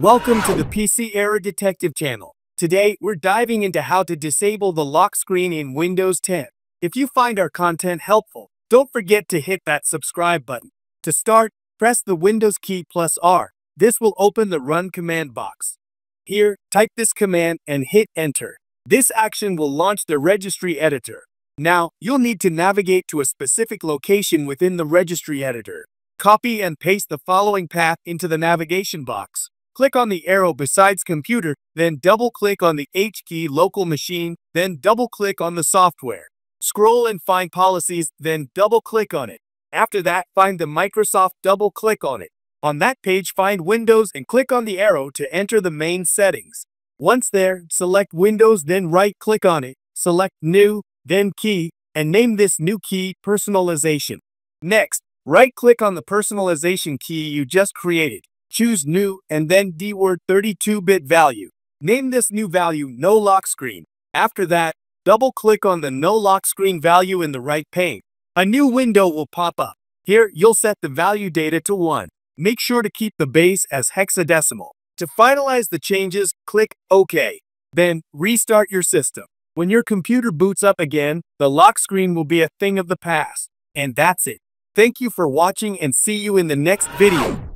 Welcome to the PC Error Detective channel. Today, we're diving into how to disable the lock screen in Windows 10. If you find our content helpful, don't forget to hit that subscribe button. To start, press the Windows key plus R. This will open the Run command box. Here, type this command and hit Enter. This action will launch the registry editor. Now, you'll need to navigate to a specific location within the registry editor. Copy and paste the following path into the navigation box. Click on the arrow besides computer, then double-click on the H key local machine, then double-click on the software. Scroll and find policies, then double-click on it. After that, find the Microsoft double-click on it. On that page, find Windows and click on the arrow to enter the main settings. Once there, select Windows, then right-click on it, select New, then Key, and name this new key Personalization. Next, right-click on the personalization key you just created. Choose New and then DWORD 32-bit value. Name this new value No Lock Screen. After that, double-click on the No Lock Screen value in the right pane. A new window will pop up. Here, you'll set the value data to 1. Make sure to keep the base as hexadecimal. To finalize the changes, click OK. Then, restart your system. When your computer boots up again, the lock screen will be a thing of the past. And that's it. Thank you for watching and see you in the next video.